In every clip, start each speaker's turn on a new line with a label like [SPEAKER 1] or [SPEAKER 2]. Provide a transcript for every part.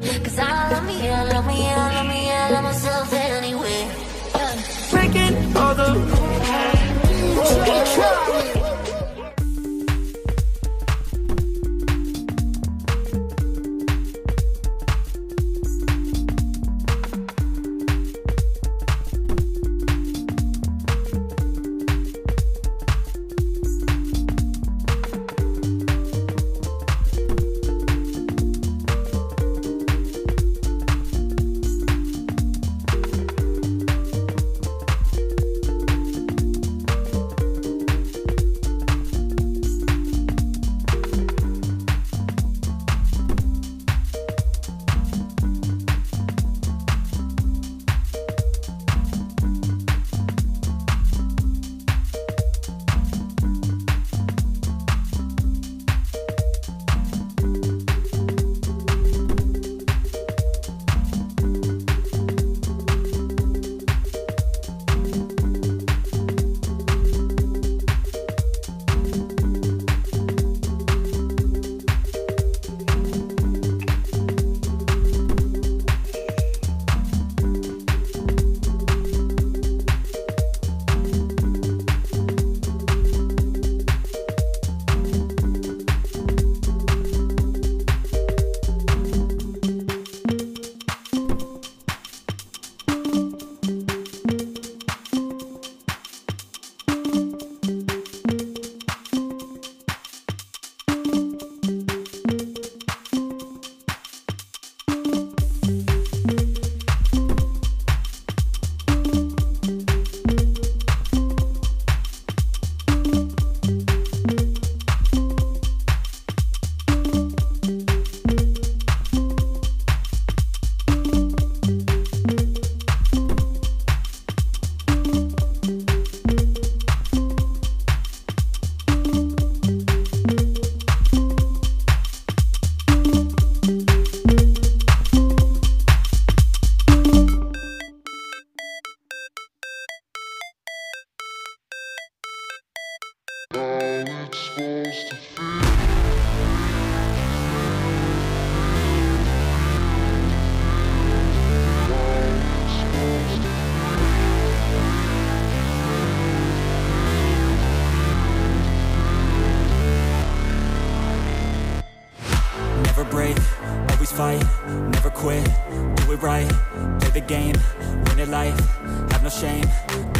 [SPEAKER 1] Cause I love me, I love me, I love me, I love myself
[SPEAKER 2] Never break, always fight, never quit, do it right, play the game, win it life, have no shame,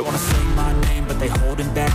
[SPEAKER 2] They wanna sing